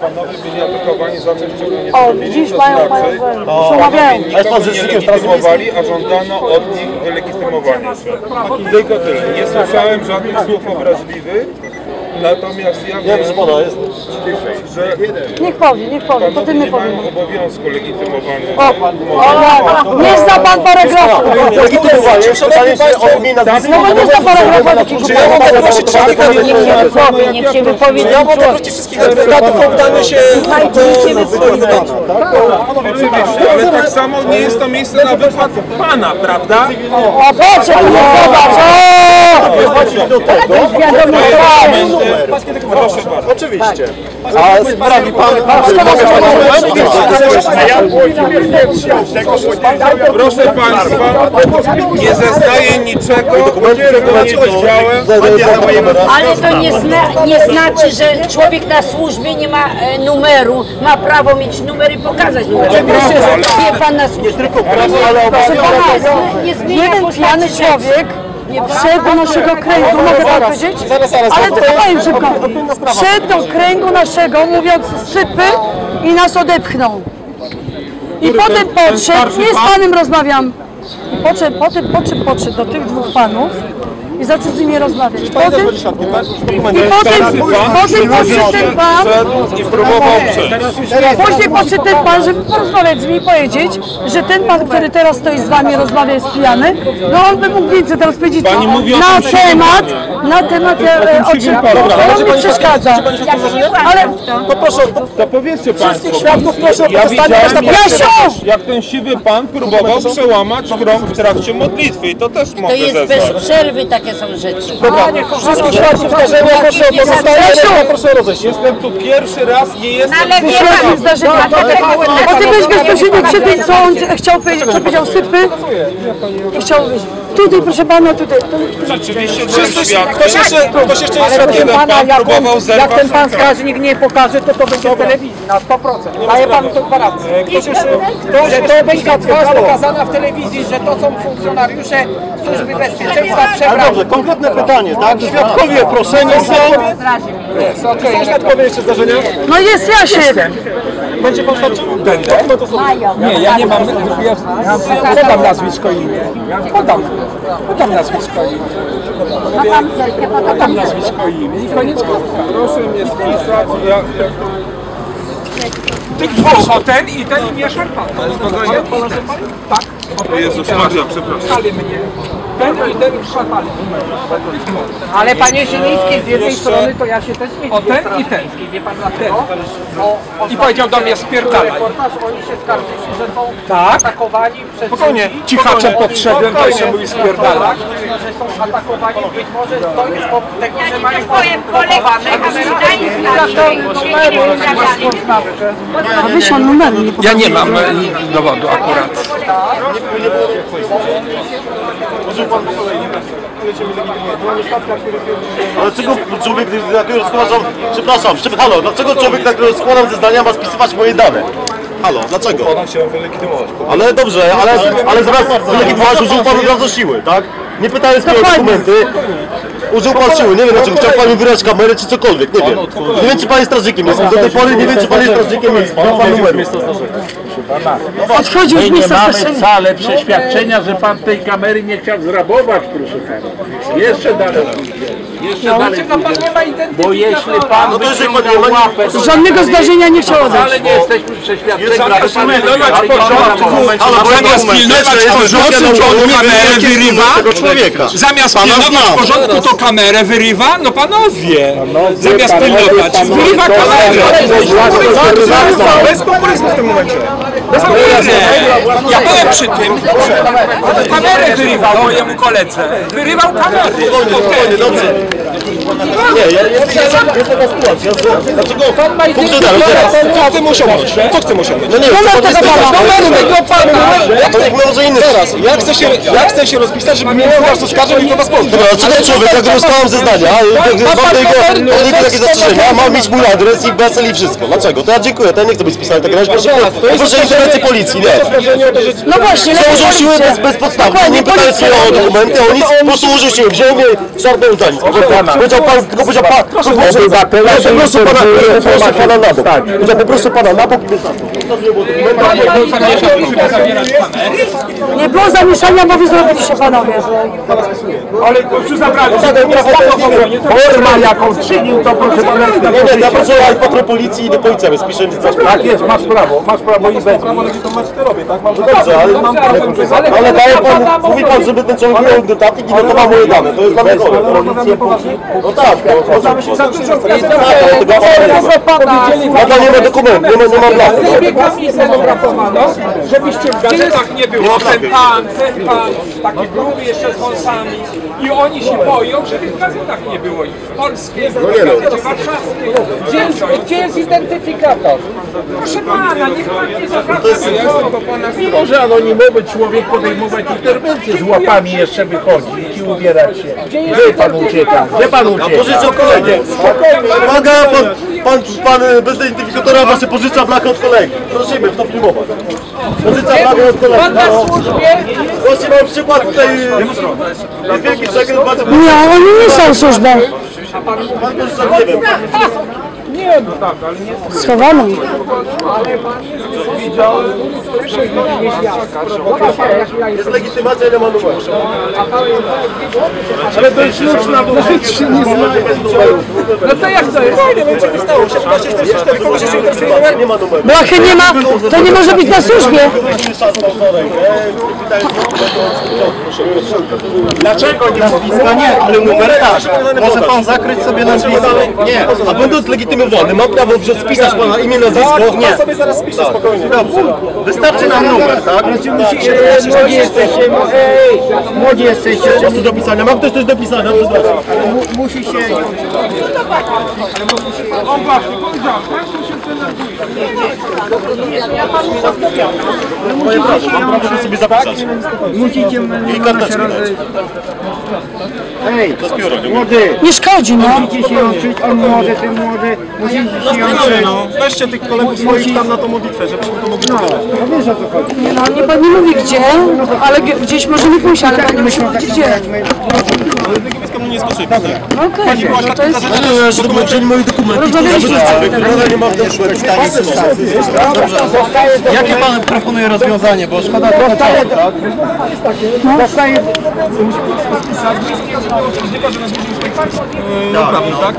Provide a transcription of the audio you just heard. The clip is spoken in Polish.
Panowie byli atakowani za coś, czego nie O, zrobili, widzisz, mają, znaczy, mają, że przemawiają. nikogo pan nie rzecznikiem legitymowali, a żądano od nich wylegitymowania się. Tylko tyle. Nie słyszałem żadnych słów obraźliwych, natomiast ja Nie, wiem, pana, jest... że Niech powie, niech powie, to panowie ty my nie mają powiemy. obowiązku legitymowania. O, o, nie zna pan paragrafu. Legitymowanie, pytanie się o imię nazwisko. No bo nie zna paragrafu takiego. Czy ja mogę prosić człowieka, Niech się wypowie, niech się wypowie Ja ten mogę człowiek. prosić wszystkich adwokatów o oddanie się do zdań. Oczywiście, ale tak samo nie jest to miejsce na wykład pana, prawda? O, proszę, no zobacz, o! do tego. Oczywiście. A sprawi pan... Mogę Proszę Państwa, nie zeznaję niczego, czego nie widziałem. Ale to nie, zna, nie znaczy, że człowiek na służbie nie ma e, numeru, ma prawo mieć numer i pokazać numer. Oczywiście, że wie pan na służbie. Proszę pana, nie, zmienia jeden postaci pijany rzeczy. człowiek wszedł do naszego kręgu, mogę tak powiedzieć? Zaraz, zaraz, Ale to powiem szybko. Wszedł do kręgu naszego, mówiąc sypy i nas odepchnął. I potem podszedł, nie z panem rozmawiam. I podszedł, potem podszedł, podszedł do tych dwóch panów i zaczął z nimi rozmawiać. Potem, i potem, potem podszedł ten pan, i próbował przejść. Później podszedł ten pan, żeby porozmawiać z nimi i powiedzieć, że ten pan, który teraz stoi z wami, rozmawia, jest pijany. No on by mógł więcej teraz powiedzieć na temat, na temat e, o czym to mi przeszkadza. Ale Poproszę, To powiedzcie Państwo. świadków proszę o Jasiu! jak ten siwy pan próbował przełamać krąg w trakcie modlitwy i to też To mogę jest zeznać. bez przerwy takie są rzeczy. Wszystkich świadków zdarzenia proszę o pozostanie proszę o rozejście. Jestem tu pierwszy raz, nie jestem... Ale wie pan, zdarzenia. A ty byłeś bezpośrednio przy tym, co on chciał powiedzieć, co powiedział sypy i chciał powiedzieć. Tutaj, proszę pana, tutaj. Rzeczywiście byłem świadkiem. Ktoś jeszcze, ktoś jeszcze jest świadkiem? Jeden pan próbował Jak zerwać ten pan strażnik nie pokaże, to to będzie w telewizji na 100%. Daję panu tą gwarancję. Że to będzie twarz pokazana w telewizji, że to są funkcjonariusze Służby Bezpieczeństwa Ale przebrani. dobrze, konkretne pytanie, tak? Świadkowie proszeni są... Są świadkowie jeszcze zdarzenia? No jest Jasiek. Będzie pan świadczył? Nie, ja nie mam, ja podam nazwisko i imię. Podam, podam nazwisko i imię. Podam nazwisko i imię i koniec kropka. Proszę mnie spisać, ja... Tych dwóch, o ten i ten i mnie szarpał. Spokojnie. Tak, O Jezus Maria, przepraszam. mnie. Ten i ten szarpali. Ale panie Zieliński, z jednej strony to ja się też nie O ten i ten. Wie pan dlaczego? I powiedział do mnie spierdalaj. Reportaż, oni się skarżyli, że są atakowani przez Spokojnie, Cichaczem podszedłem, to jeszcze mówi spierdalaj. Że są atakowani, być może to jest powód tego, że mają A wysiął numeru, nie Ja nie mam dowodu akurat. Ale dlaczego człowiek, na którego składam... Przepraszam, prze- halo, dlaczego człowiek, na którego składam zeznania ma spisywać moje dane? Halo, dlaczego? Ona chciała wylegitymować. Ale dobrze, ale, ale zamiast wylegitymować użył pan od razu siły, tak? Nie pytając mnie o dokumenty, użył pan siły, nie wiem dlaczego, chciał pan mi wyrać kamerę czy cokolwiek, nie wiem. Nie wiem czy pan jest strażnikiem, jest. do tej pory nie wiem czy pan jest strażnikiem, jest pan, pan numeru. Odchodził z My nie miejsca mamy zdarzenia. wcale przeświadczenia, że pan tej kamery nie chciał zrabować, proszę pana. Jeszcze dalej. Jeszcze dalej. No pan nie ma Bo jeśli pan No wyciąga ma- łapę, to Żadnego zdarzenia nie chciał oddać. wcale nie jesteśmy przeświadczeni, Zamiast pan pilnować ale porządku, Zamiast pilnować porządku, to kamerę wyrywa? tego człowieka. Zamiast pilnować porządku, to kamerę wyrywa? No panowie! Zamiast pilnować, wyrywa kamerę! Bez populizmu w tym momencie. Bez populizmu. Ja byłem przy tym, kamerę wyrywał mojemu koledze. Wyrywał kamerę. Spokojnie, dobrze. Gracias. Nie, ja, jest, jest, jest taka sytuacja. Dlaczego? Punktu dalej, teraz. Co chcemy osiągnąć? Co chcemy osiągnąć? No nie, co pan! Jak to może inny teraz? Ja chcę się, ja chcę się rozpisać, żeby mnie was oskarżył i to was pozbył. Dobra, czy ten człowiek, jak dostałem zeznania, mam do niego takie zastrzeżenia, ma mieć mój adres i PESEL i wszystko. Dlaczego? To ja dziękuję, to ja nie chcę być spisany w takim razie, proszę, proszę interwencję policji, nie. No właśnie, Że użył siły bez, podstawy, nie pytając mnie o dokumenty, o nic, po prostu użył siły, wziął mnie, szarpnął za nic. Powiedział pan, tylko Proszę pana, proszę, obywatela proszę, się proszę pana, proszę pana na bok. Tak. Ja poproszę pana na bok. Nie było zamieszania, bo wy zrobiliście panowie. Ale przy zabraniu. Forma jaką czynił, to proszę pana Nie, nie, ja pracowałem patrol policji i nie policjant, więc piszę nic Tak jest, masz prawo, masz prawo i będzie. Dobrze, ale mam Ale daje pan, mówi pan, żeby ten człowiek miał notatnik i notował moje dane. To jest dla mnie chore. No tak, to to Nadal nie ma dokumentu, nie ma, nie ma blatu. no. Biegami scenografowano, żebyście w gazetach nie było. Ten pan, ten pan, taki gruby jeszcze z wąsami. I oni się boją, żeby w gazetach nie było. I w polskiej, w gazecie warszawskiej. Gdzie jest, gdzie jest identyfikator? Proszę pana, niech pan nie pana Nie może anonimowy człowiek podejmować interwencję z łapami jeszcze wychodzić i ubierać się. Gdzie pan ucieka? Gdzie pan ucieka? Pożyczę kolegi. Uwaga, pan, pan, pan e, bez identyfikatora właśnie pożycza blachę od kolegi. Prosimy w to filmować. Pożycza blachę od kolegi. Pan na służbie Właśnie mam przykład tutaj. e, Jest wielki przekręt, Nie, oni nie są służbą. pan pożycza, nie wiem. Schowaną. Jest legitymacja, ile ma numer. Ale to jest już na dół. No to jak to jest? Nie wiem, co się stało. 1744, kogoś się interesuje numer? Nie ma numeru. Blachy nie ma, to nie może być na służbie. Dlaczego nie nazwiska? Nie, ale numer tak. Może pan zakryć sobie nazwisko? Nie. A będąc legitymowany, mam prawo wrze- spisać pana imię, nazwisko? Nie. Ja sobie zaraz spiszę spokojnie. Dobrze. Wystarczy nam numer, tak? Młodzi jesteście, ej, młodzi jesteście, prostu do pisania. Mam też coś do pisania, przepraszam. musi się... On właśnie powiedział, państwo prawo sobie zapisać. Musicie I karteczkę dać. Ej, młody, Nie szkodzi, no. musicie się uczyć, on młody, ty młody, musicie się uczyć. no. Weźcie tych kolegów swoich tam na tą modlitwę, żebyśmy to mogli No, to wiesz o co chodzi. Nie, no, nie, mówi gdzie, ale gdzieś możemy pójść, ale pan nie musi mówić gdzie. No okej, no to jest... Ale że dokumenty, moje dokumenty. Rozmawialiśmy nie mam dokumentów. Jakie pan proponuje rozwiązanie, bo szkoda No. Dostaje... Tak, no.